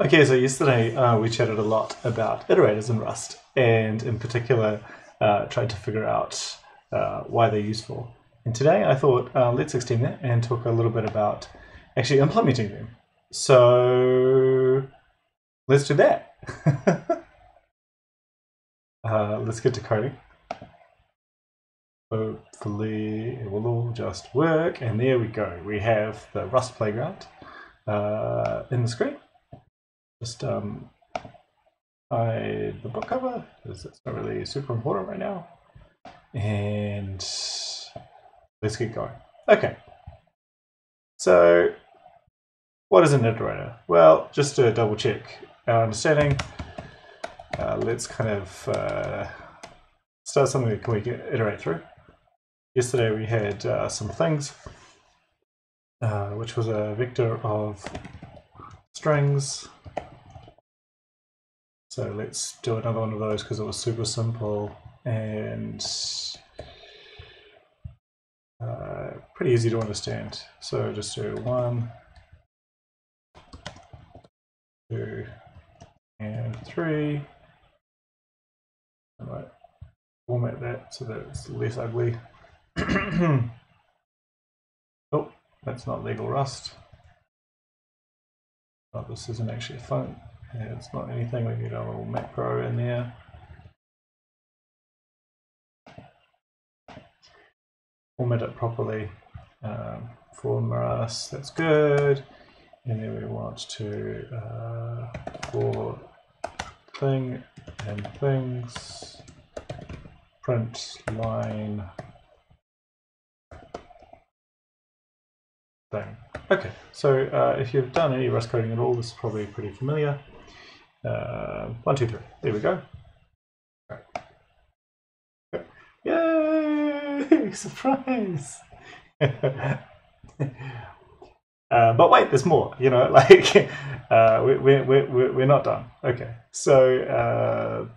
Okay, so yesterday uh, we chatted a lot about iterators in Rust, and in particular, uh, tried to figure out uh, why they're useful. And today I thought uh, let's extend that and talk a little bit about actually implementing them. So let's do that. Uh, let's get to coding. Hopefully it will all just work. And there we go. We have the Rust playground uh, in the screen. Just um, hide the book cover because it's not really super important right now. And let's get going. Okay. So what is an iterator? Well, just to double check our understanding, uh, let's kind of uh, start something that we can iterate through. Yesterday we had uh, some things, uh, which was a vector of strings. So let's do another one of those because it was super simple and uh, pretty easy to understand. So just do one, two, and three. I might format that so that it's less ugly. oh, that's not legal rust. Oh, this isn't actually a font. It's not anything. We need a little macro in there. Format it properly. Um, us, that's good. And then we want to uh, for thing and things print line thing. Okay, so uh, if you've done any Rust coding at all, this is probably pretty familiar. Uh, one, two, three. There we go. Yay! Surprise! Uh, but wait, there's more. You know, like uh, we, we, we, we're not done. Okay, so uh,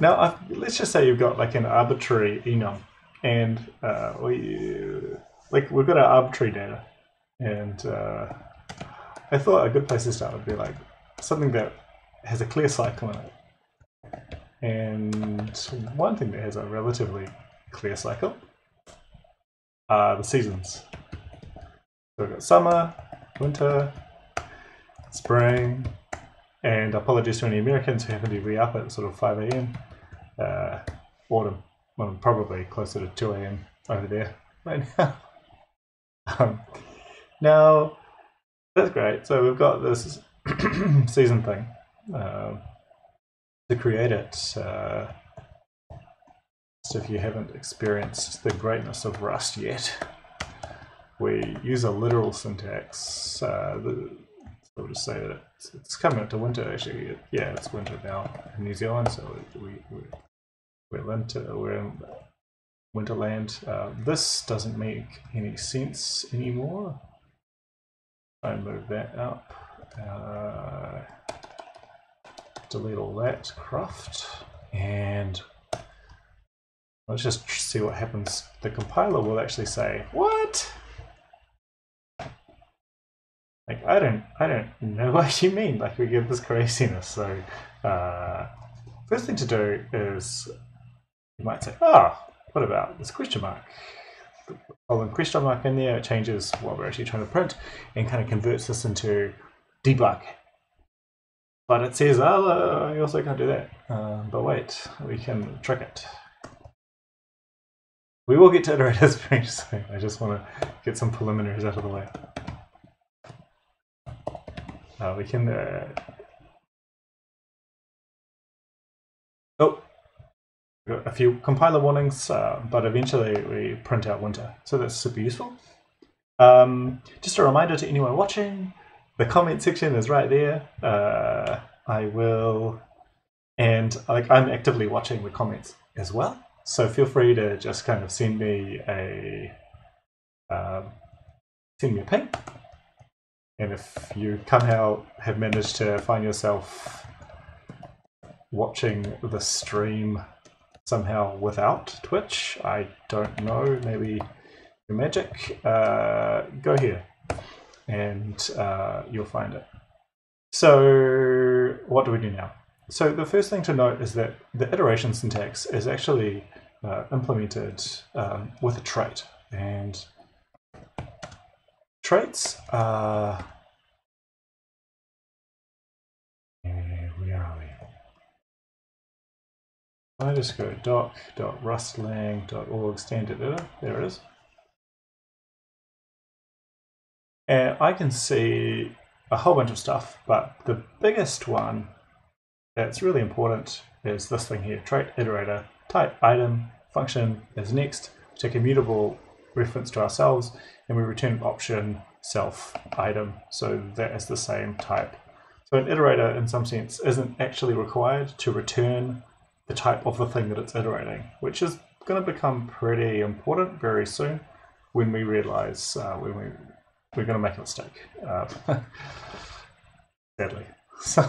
now I've, let's just say you've got like an arbitrary enum, and uh, we like we've got our arbitrary data, and uh, I thought a good place to start would be like something that has a clear cycle in it. And one thing that has a relatively clear cycle are the seasons. So we've got summer, winter, spring, and apologies to any Americans who happen to be up at sort of 5 a.m. Uh, autumn, well, probably closer to 2 a.m. over there right now. um, now, that's great. So we've got this season thing. Uh, to create it, uh, so if you haven't experienced the greatness of Rust yet, we use a literal syntax. Uh, the, I'll just say that it's, it's, coming up to winter actually. Yeah, it's winter now in New Zealand, so we, we, we're, winter, we're in winterland. Uh, this doesn't make any sense anymore. I move that up. Uh, delete all that craft and Let's just see what happens. The compiler will actually say, what? Like, I don't, I don't know what you mean. Like, we get this craziness. So, uh, first thing to do is you might say, oh, what about this question mark? Following question mark in there, it changes what we're actually trying to print and kind of converts this into debug. But it says, oh, you also can't do that. Uh, but wait, we can trick it. We will get to iterators very soon. I just want to get some preliminaries out of the way. Uh, we can... Uh... Oh! A few compiler warnings, uh, but eventually we print out winter. So that's super useful. Um, just a reminder to anyone watching, the comment section is right there. Uh, I will... And like I'm actively watching the comments as well. So feel free to just kind of send me a um, send me a ping, and if you somehow have managed to find yourself watching the stream somehow without Twitch, I don't know, maybe your magic, uh, go here. and uh, you'll find it. So what do we do now? So the first thing to note is that the iteration syntax is actually uh, implemented um, with a trait. And traits are... Where are we? I just go doc.rustlang.org standard editor. There it is. And I can see a whole bunch of stuff, but the biggest one that's really important is this thing here, trait iterator, type item, function is next, take a mutable reference to ourselves, and we return option self item, so that is the same type. So an iterator, in some sense, isn't actually required to return the type of the thing that it's iterating, which is going to become pretty important very soon when we realize uh, when we we're going to make a mistake. Uh, sadly. So,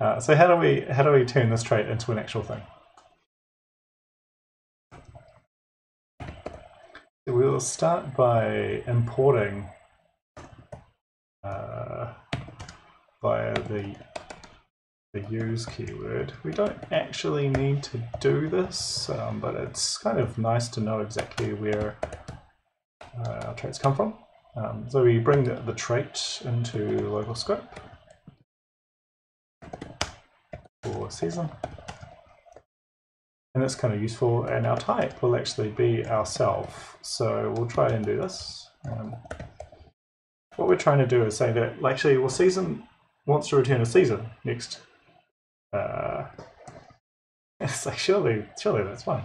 uh, so how do we how do we turn this trait into an actual thing? So we'll start by importing uh, via the the use keyword. We don't actually need to do this, um, but it's kind of nice to know exactly where uh, our traits come from. Um, so we bring the, the trait into local scope for season. And that's kind of useful. And our type will actually be ourself. So we'll try and do this. Um, what we're trying to do is say that actually, well, season wants to return a season next. Uh, it's like surely, surely that's fine.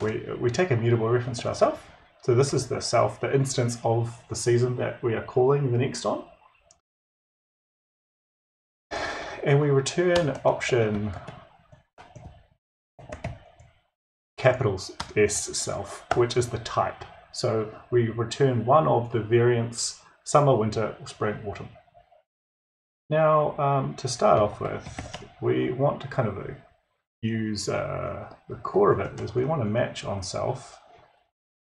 we, we take a mutable reference to ourself. So this is the self, the instance of the season that we are calling the next on. And we return option capitals S self, which is the type. So we return one of the variants summer, winter, spring, autumn. Now, um, to start off with, we want to kind of use uh, the core of it is we want to match on self.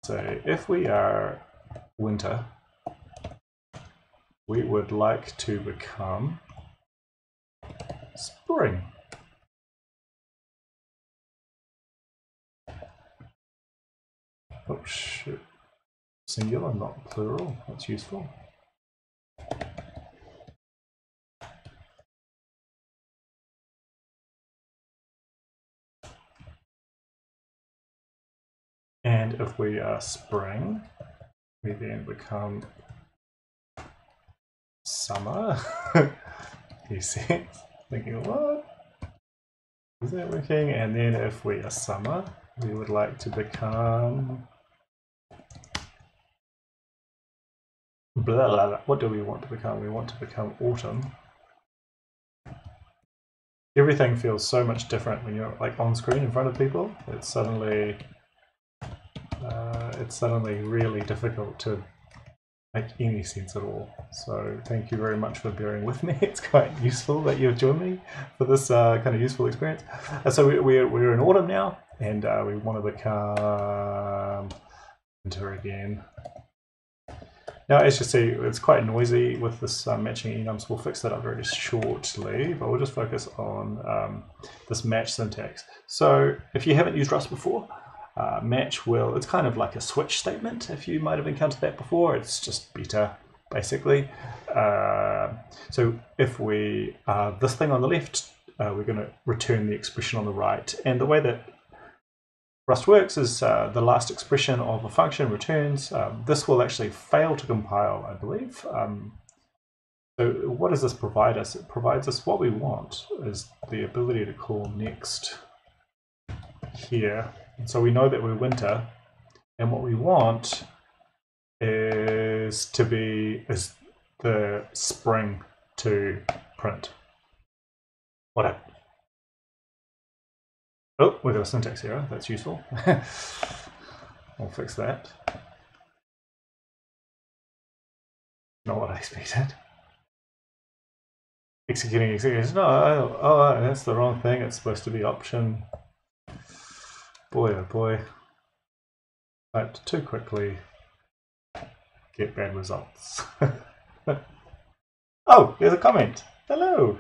So if we are winter, we would like to become spring. Oh shit. Singular, not plural. That's useful. And if we are spring, we then become summer. you see, thinking, what? Is that working? And then if we are summer, we would like to become blah, blah, blah. What do we want to become? We want to become autumn. Everything feels so much different when you're like on screen in front of people. It's suddenly uh, it's suddenly really difficult to make any sense at all. So thank you very much for bearing with me. It's quite useful that you've joined me for this uh, kind of useful experience. Uh, so we, we're, we're in autumn now, and uh, we want to become winter again. Now, as you see, it's quite noisy with this uh, matching enums. We'll fix that up very shortly, but we'll just focus on um, this match syntax. So if you haven't used Rust before, uh, match will, it's kind of like a switch statement if you might have encountered that before. It's just beta basically. Uh, so if we, uh, this thing on the left, uh, we're going to return the expression on the right. And the way that Rust works is uh, the last expression of a function returns. Um, this will actually fail to compile, I believe. Um, so what does this provide us? It provides us what we want is the ability to call next here and so we know that we're winter, and what we want is to be is the spring to print. What happened? Oh, we've got a syntax error. That's useful. we'll fix that. Not what I expected. Executing execution. No, oh, oh, that's the wrong thing. It's supposed to be option boy oh boy. But too quickly, get bad results. oh, there's a comment. Hello.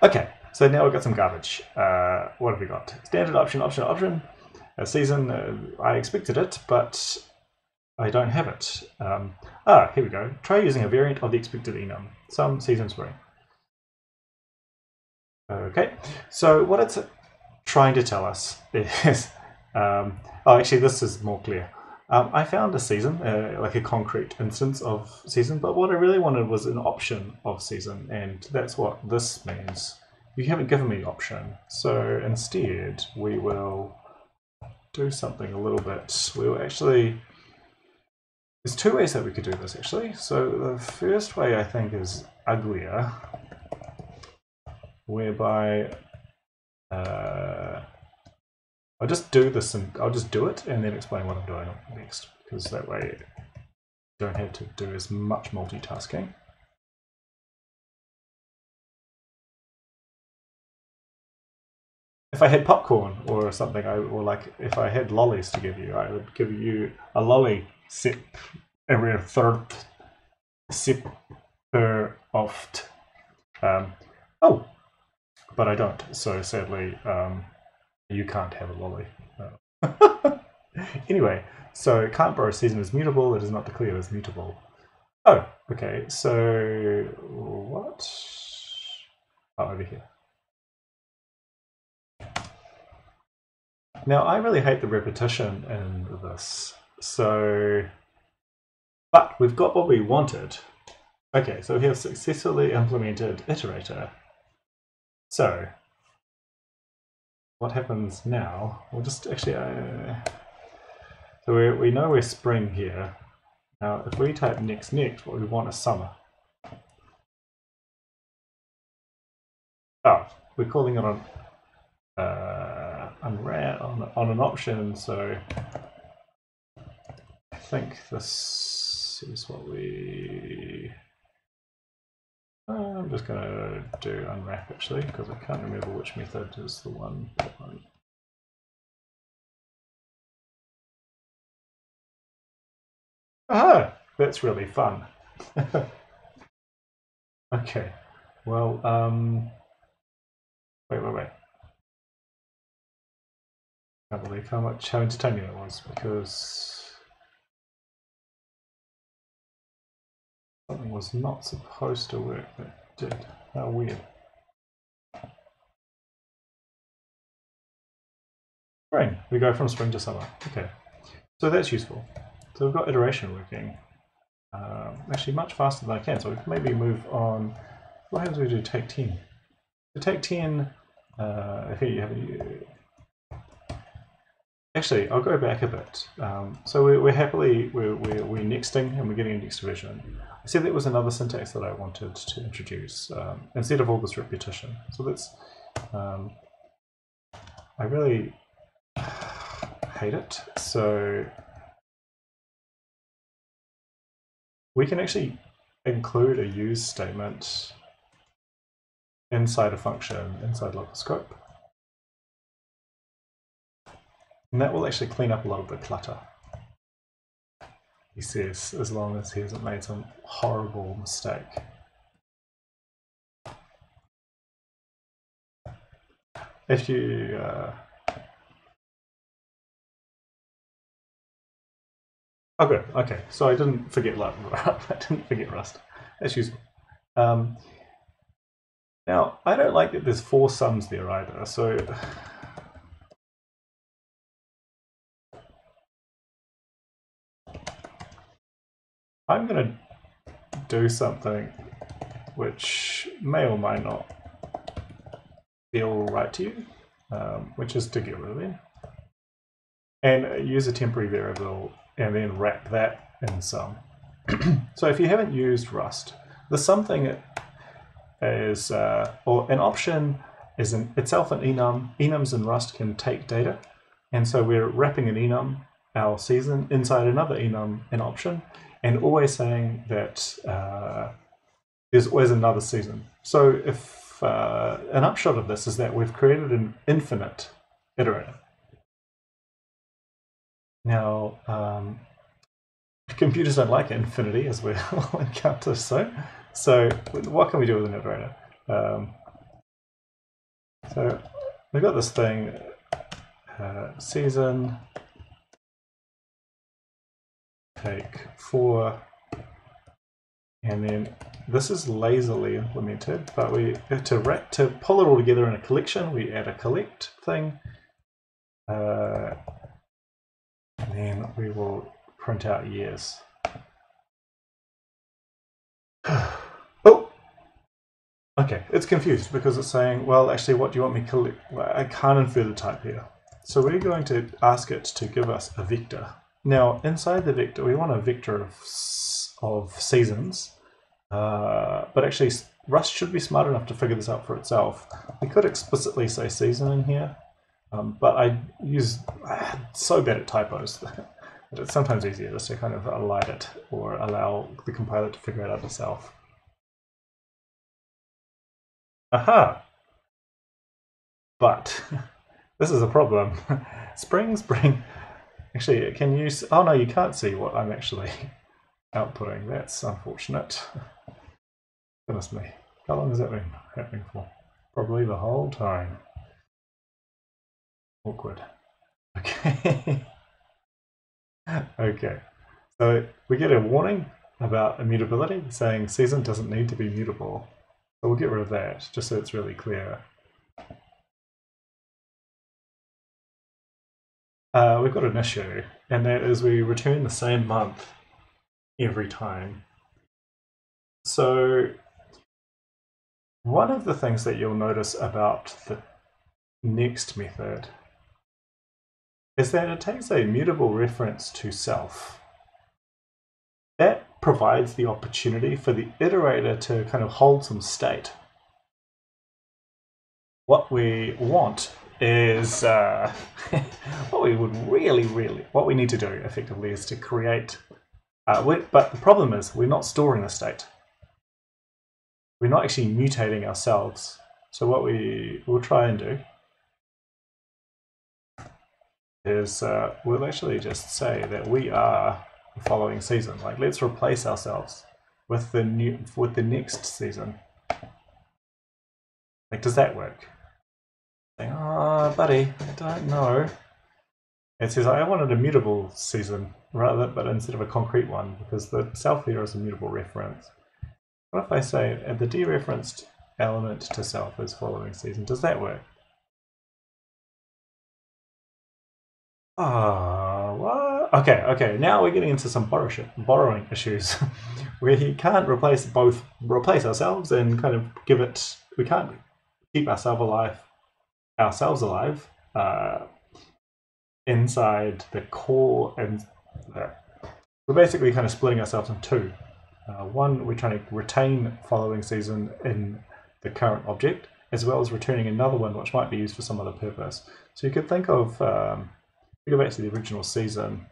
Okay, so now we've got some garbage. Uh, what have we got? Standard option, option, option. A season, uh, I expected it, but I don't have it. Um, ah, here we go. Try using a variant of the expected enum. Some season spring. Okay, so what it's trying to tell us is, um, oh, actually, this is more clear. Um, I found a season, uh, like a concrete instance of season, but what I really wanted was an option of season, and that's what this means. You haven't given me option, so instead we will do something a little bit. We'll actually there's two ways that we could do this actually. So the first way I think is uglier, whereby uh, I'll just do this and I'll just do it and then explain what I'm doing next because that way you don't have to do as much multitasking. If I had popcorn or something, I, or like if I had lollies to give you, I would give you a lolly sip every third sip per oft. Um, oh, but I don't. So sadly, um, you can't have a lolly. No. anyway, so can't borrow season is mutable. It is not declared as mutable. Oh, okay. So what? Oh, over here. Now, I really hate the repetition in this. So, but we've got what we wanted. Okay, so we have successfully implemented iterator. So, what happens now? We'll just actually, uh, so we, we know we're spring here. Now, if we type next next, what we want is summer. Oh, we're calling it on uh, on, on, on an option, so I think this is what we I'm just going to do unwrap actually, because I can't remember which method is the one. one. Ah, that's really fun. okay, well, um, wait, wait, wait. I can't believe how much, how entertaining it was, because Something was not supposed to work, but did. How weird. Spring. We go from spring to summer. Okay. So that's useful. So we've got iteration working. Um, actually much faster than I can. So we can maybe move on. What happens if we do take 10? To take 10, uh, here you have a, Actually, I'll go back a bit. Um, so we're, we're happily, we're, we're, we're, nexting and we're getting a next division. I said that was another syntax that I wanted to introduce um, instead of all this repetition. So that's, um, I really hate it. So we can actually include a use statement inside a function, inside local scope. And that will actually clean up a lot of the clutter. He says, as long as he hasn't made some horrible mistake. If you uh, Oh, good. Okay, so I didn't forget I didn't forget Rust. That's useful. Um, now, I don't like that there's four sums there either. So I'm going to do something which may or may not feel right to you, um, which is to get rid of them. And use a temporary variable and then wrap that in Some. so if you haven't used Rust, the Some thing is, uh, or an option is an, itself an enum. Enums in Rust can take data. And so we're wrapping an enum, our season, inside another enum, an option and always saying that uh, there's always another season. So if uh, an upshot of this is that we've created an infinite iterator. Now, um, computers don't like infinity, as we'll encounter soon. So, what can we do with an iterator? Um, so, we've got this thing, uh, season, take four, and then this is lazily implemented, but we to wrap to pull it all together in a collection, we add a collect thing, uh, and then we will print out years. oh, okay, it's confused because it's saying, well, actually, what do you want me collect? Well, I can't infer the type here. So we're going to ask it to give us a vector. Now, inside the vector, we want a vector of, of seasons, uh, but actually Rust should be smart enough to figure this out for itself. We could explicitly say season in here, um, but I use uh, so bad at typos that it's sometimes easier just to kind of elide it or allow the compiler to figure it out itself. Aha! But this is a problem. spring, spring. Actually, can you? Oh no, you can't see what I'm actually outputting. That's unfortunate. Goodness me. How long has that been happening for? Probably the whole time. Awkward. Okay. okay. So we get a warning about immutability saying season doesn't need to be mutable. So we'll get rid of that just so it's really clear. Uh, we've got an issue, and that is we return the same month every time. So one of the things that you'll notice about the next method is that it takes a mutable reference to self. That provides the opportunity for the iterator to kind of hold some state. What we want is uh, what we would really, really, what we need to do effectively is to create. Uh, but the problem is we're not storing the state we're not actually mutating ourselves. So what we will try and do is uh, we'll actually just say that we are the following season. Like let's replace ourselves with the new with the next season. Like does that work? Saying, oh buddy, I don't know. It says I wanted a mutable season rather but instead of a concrete one because the self here is a mutable reference. What if I say the dereferenced element to self is following season? Does that work? Ah, what? Okay, okay. Now we're getting into some borrowing issues, where he can't replace both replace ourselves and kind of give it. We can't keep ourselves alive, ourselves alive, uh, inside the core, and uh, we're basically kind of splitting ourselves in two. Uh, one, we're trying to retain following season in the current object, as well as returning another one which might be used for some other purpose. So you could think of, um, we go back to the original season,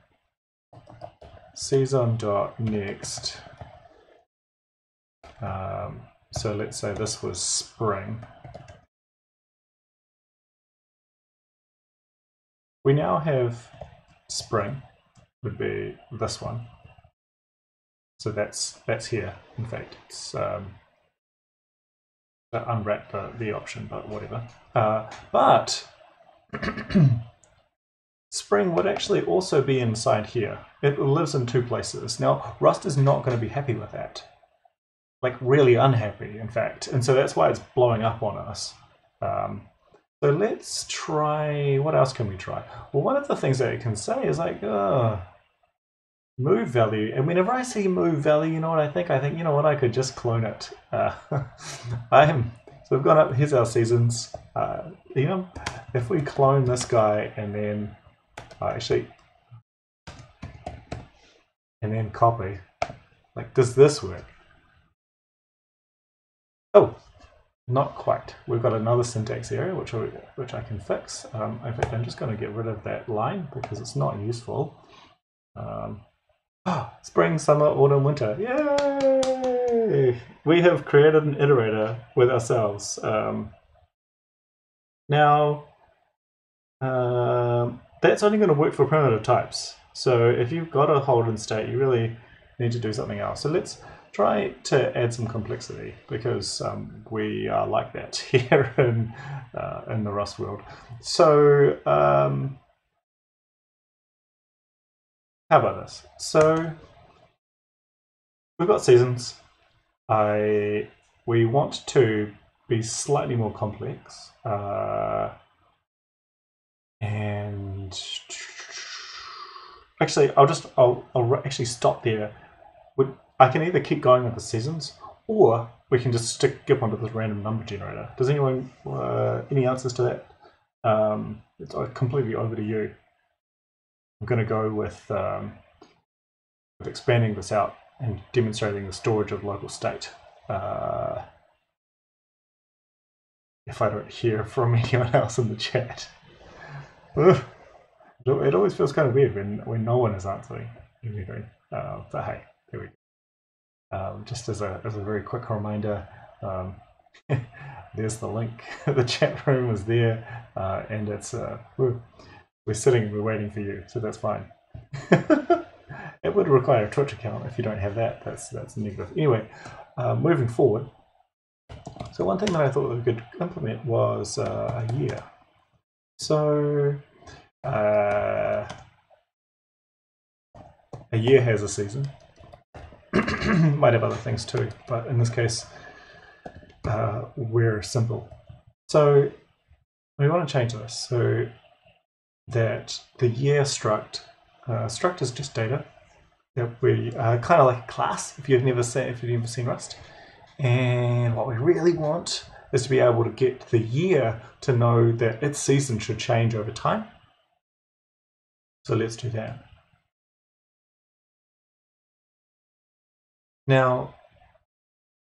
season dot next. Um, so let's say this was spring. We now have spring, would be this one. So that's that's here. In fact, it's um, unwrap the, the option, but whatever. Uh, but Spring would actually also be inside here. It lives in two places. Now, Rust is not going to be happy with that. Like, really unhappy, in fact. And so that's why it's blowing up on us. Um, so let's try, what else can we try? Well, one of the things that it can say is like, oh, move value. And whenever I see move value, you know what I think? I think, you know what, I could just clone it. Uh, I am. So we've gone up, here's our seasons. Uh, you know, if we clone this guy and then uh, actually, and then copy, like, does this work? Oh, not quite. We've got another syntax error which, we, which I can fix. Um, in fact, I'm just going to get rid of that line because it's not useful. Um, Spring, summer, autumn, winter. Yay! Yay! We have created an iterator with ourselves. Um, now, um, that's only going to work for primitive types. So if you've got a Holden state, you really need to do something else. So let's try to add some complexity because um, we are like that here in, uh, in the Rust world. So um, how about this? So we've got seasons. I we want to be slightly more complex, uh, and actually, I'll just I'll, I'll actually stop there. I can either keep going with the seasons, or we can just stick skip onto this random number generator. Does anyone uh, any answers to that? Um, it's completely over to you. I'm going to go with, um, with expanding this out and demonstrating the storage of local state. Uh, if I don't hear from anyone else in the chat. It always feels kind of weird when, when no one is answering anything. Uh, but hey. Um, just as a, as a very quick reminder, um, there's the link. the chat room is there, uh, and it's uh, we're, we're sitting, we're waiting for you, so that's fine. it would require a Twitch account if you don't have that. That's that's negative. Anyway, uh, moving forward. So one thing that I thought we could implement was uh, a year. So uh, a year has a season. Might have other things too, but in this case, uh, we're simple. So we want to change this so that the year struct, uh, struct is just data, that we are kind of like a class if you've never seen if you've never seen Rust. And what we really want is to be able to get the year to know that its season should change over time. So let's do that. Now,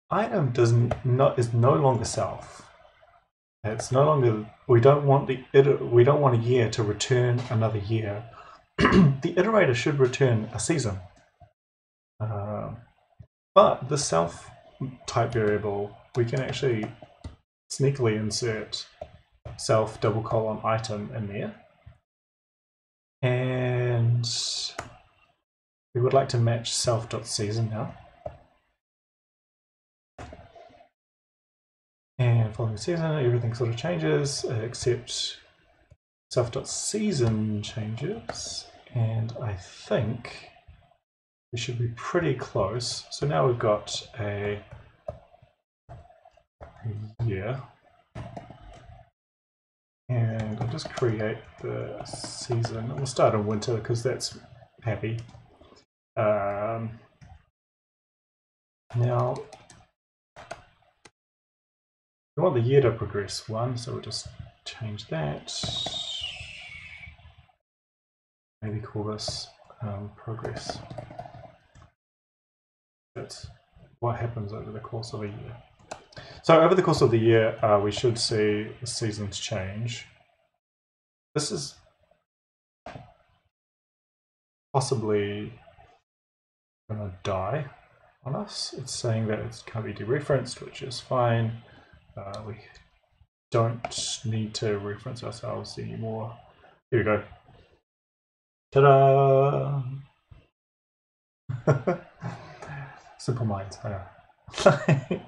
item does not is no longer self. It's no longer we don't want the we don't want a year to return another year. the iterator should return a season. Uh, but the self type variable, we can actually sneakily insert self double colon item in there. And we would like to match self.season now. Following season, everything sort of changes except self.season changes. And I think we should be pretty close. So now we've got a year. And I'll just create the season. We'll start in winter because that's happy. Um, now, we want the year to progress one, so we'll just change that. Maybe call this um, progress. That's what happens over the course of a year. So over the course of the year, uh, we should see the seasons change. This is possibly going to die on us. It's saying that it can't be dereferenced, which is fine. Uh, we don't need to reference ourselves anymore. Here we go. Ta-da! Simple minds, I know.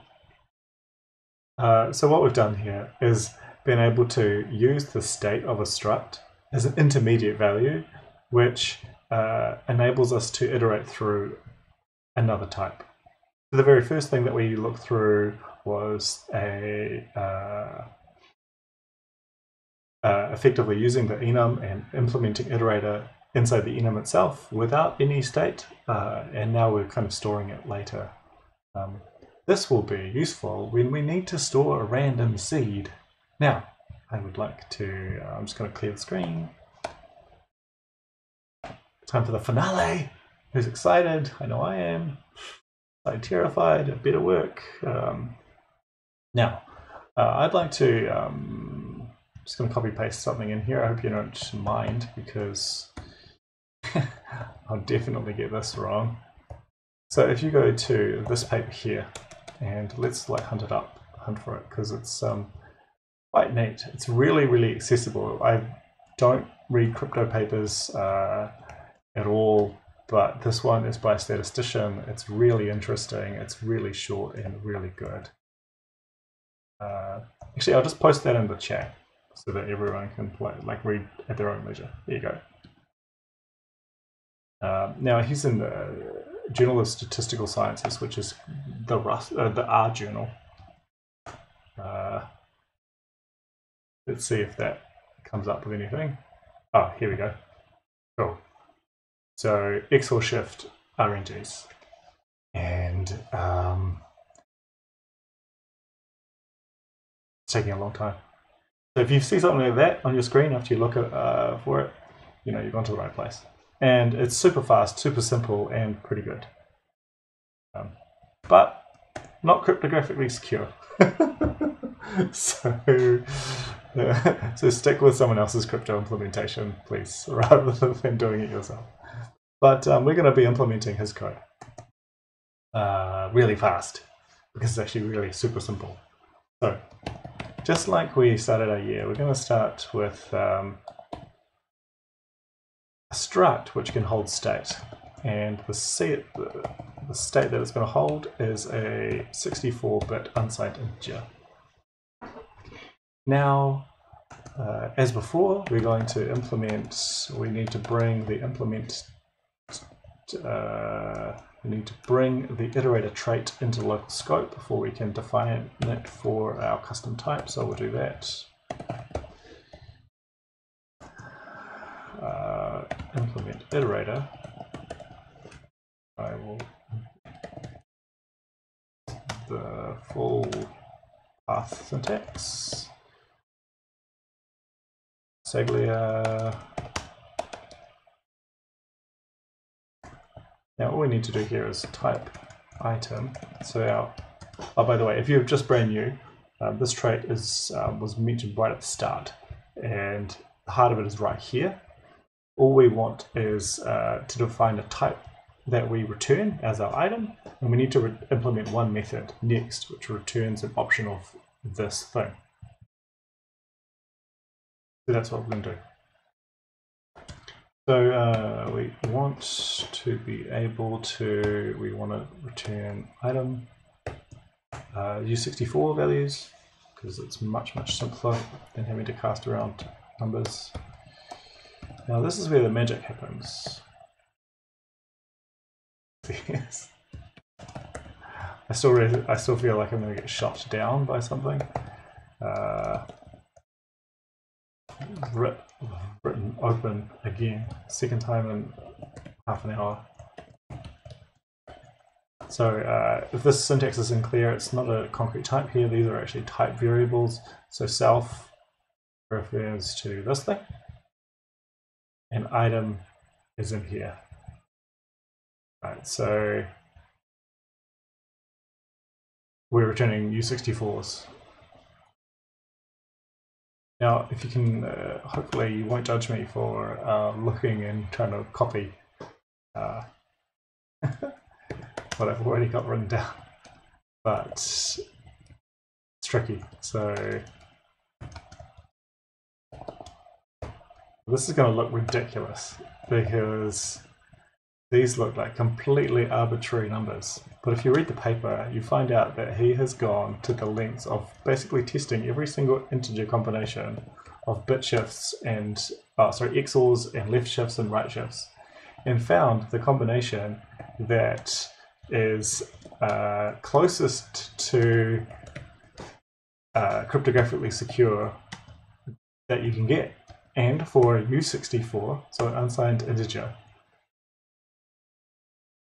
uh, so what we've done here is been able to use the state of a struct as an intermediate value, which uh, enables us to iterate through another type. The very first thing that we looked through was a uh, uh, effectively using the enum and implementing iterator inside the enum itself without any state, uh, and now we're kind of storing it later. Um, this will be useful when we need to store a random seed. Now, I would like to, uh, I'm just going to clear the screen. Time for the finale. Who's excited? I know I am. I'm terrified, a bit of work. Um, now, uh, I'd like to, um, just going to copy paste something in here. I hope you don't mind because I'll definitely get this wrong. So if you go to this paper here, and let's like hunt it up, hunt for it, because it's um, quite neat. It's really, really accessible. I don't read crypto papers uh, at all, but this one is by a statistician. It's really interesting. It's really short and really good. Uh, actually, I'll just post that in the chat so that everyone can play, like read at their own leisure. There you go. Uh, now he's in the Journal of Statistical Sciences, which is the uh, the R journal. Uh, let's see if that comes up with anything. Oh, here we go. So Xorshift RNGs. And um, it's taking a long time. So if you see something like that on your screen after you look at, uh, for it, you know you've gone to the right place and it's super fast, super simple, and pretty good. Um, but not cryptographically secure. so, uh, so stick with someone else's crypto implementation, please, rather than doing it yourself. But um, we're going to be implementing his code uh, really fast because it's actually really super simple. So, just like we started our year, we're going to start with um, a struct which can hold state. And the, set, the, state that it's going to hold is a 64-bit unsigned integer. Now, uh, as before, we're going to implement, we need to bring the implement, uh, we need to bring the iterator trait into local scope before we can define it for our custom type, so we'll do that. uh, implement iterator, I will the full path syntax. Marsaglia. Now all we need to do here is type item. So our, oh by the way, if you're just brand new, um, this trait is um, was mentioned right at the start, and the heart of it is right here all we want is uh, to define a type that we return as our item, and we need to implement one method next, which returns an option of this thing. So that's what we're going to do. So uh, we want to be able to, we want to return item uh, U64 values because it's much, much simpler than having to cast around numbers. Now this is where the magic happens. yes. I still really, I still feel like I'm going to get shot down by something. Uh, writ, written open again, second time in half an hour. So uh, if this syntax isn't clear, it's not a concrete type here. These are actually type variables. So self refers to this thing And item is in here. Right, so we're returning U64s. Now, if you can, uh, hopefully you won't judge me for uh, looking and trying to copy uh, what I've already got written down. But it's tricky, so This is going to look ridiculous because these look like completely arbitrary numbers. But if you read the paper, you find out that he has gone to the lengths of basically testing every single integer combination of bit shifts and, oh, sorry, XORs and left shifts and right shifts, and found the combination that is uh, closest to uh, cryptographically secure that you can get and for U64, so an unsigned integer,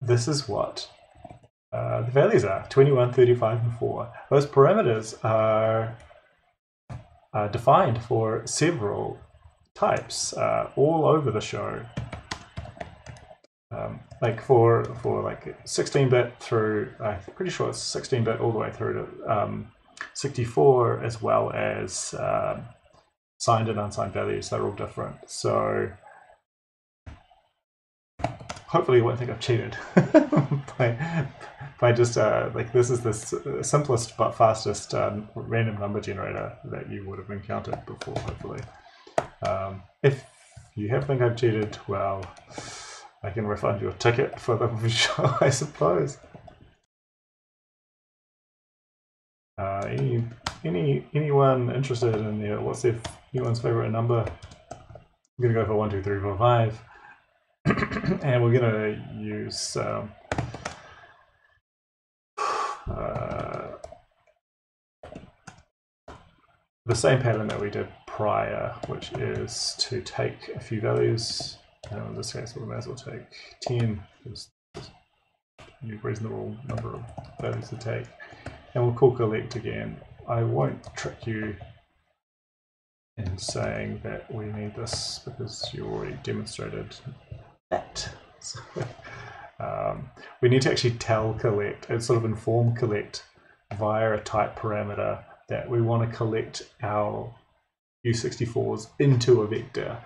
this is what uh, the values are 21, 35, and 4. Those parameters are uh, defined for several types uh, all over the show. Um, like for for like 16-bit through, I'm pretty sure it's 16-bit all the way through to um, 64, as well as um, signed and unsigned values, they're all different. So hopefully you won't think I've cheated by, by just uh, like this is the simplest but fastest um, random number generator that you would have encountered before. Hopefully, um, if you have think I've cheated, well, I can refund your ticket for the show, I suppose. Uh, any any anyone interested in the what's their anyone's favorite number? I'm gonna go for one, two, three, four, five, and we're gonna use um, uh, the same pattern that we did prior, which is to take a few values. And in this case, we may as well take 10, because a reasonable number of values to take and we'll call collect again. I won't trick you in saying that we need this because you already demonstrated So, um, we need to actually tell collect and sort of inform collect via a type parameter that we want to collect our U64s into a vector.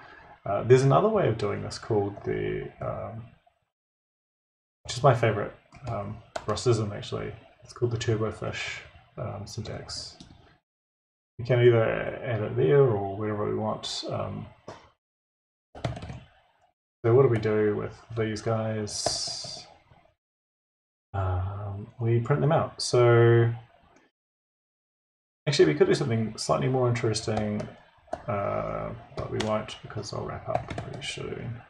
Uh, there's another way of doing this called the, um, which is my favorite um, Rustism actually, it's called the turbofish um, syntax. We can either add it there or wherever we want. Um, so what do we do with these guys? Um, we print them out. So actually we could do something slightly more interesting, uh, but we won't because I'll wrap up pretty soon.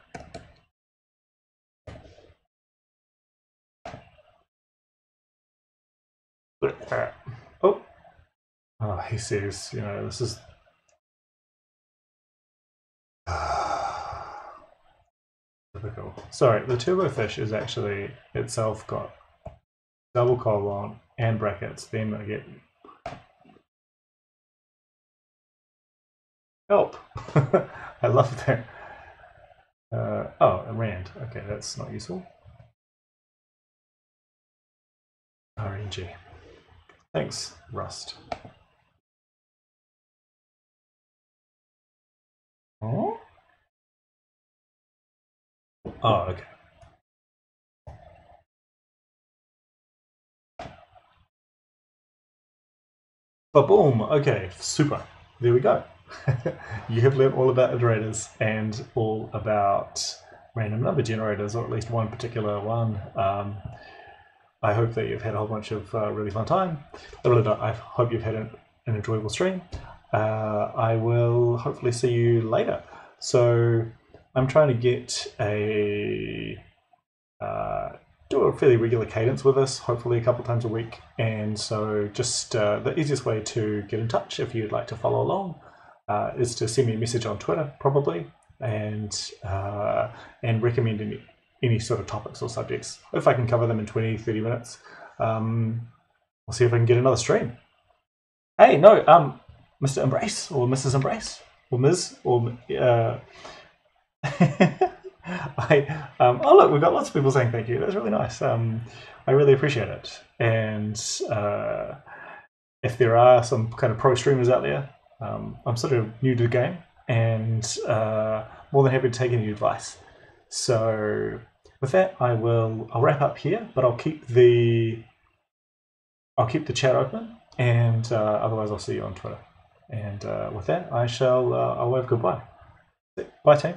Oh, oh, he says, you know, this is. Sorry, the turbofish is actually itself got double colon and brackets. Then I get help. I love that. Uh, oh, a rand. Okay, that's not useful. RNG. Thanks, Rust. Oh, okay. But boom, okay, super. There we go. you have learned all about iterators and all about random number generators, or at least one particular one. Um, I hope that you've had a whole bunch of uh, really fun time. I hope you've had an, an enjoyable stream. Uh, I will hopefully see you later. So I'm trying to get a uh, do a fairly regular cadence with us, hopefully a couple times a week. And so just uh, the easiest way to get in touch if you'd like to follow along uh, is to send me a message on Twitter, probably, and uh, and recommend any any sort of topics or subjects. If I can cover them in 20, 30 minutes, um, we'll see if I can get another stream. Hey, no, um, Mr. Embrace or Mrs. Embrace or Ms. or uh, I um, oh look, we've got lots of people saying thank you. That's really nice. Um, I really appreciate it. And uh, if there are some kind of pro streamers out there, um, I'm sort of new to the game and uh, more than happy to take any advice. So with that, I will I'll wrap up here, but I'll keep the I'll keep the chat open, and uh, otherwise I'll see you on Twitter. And uh, with that, I shall uh, I'll wave goodbye. Bye, team.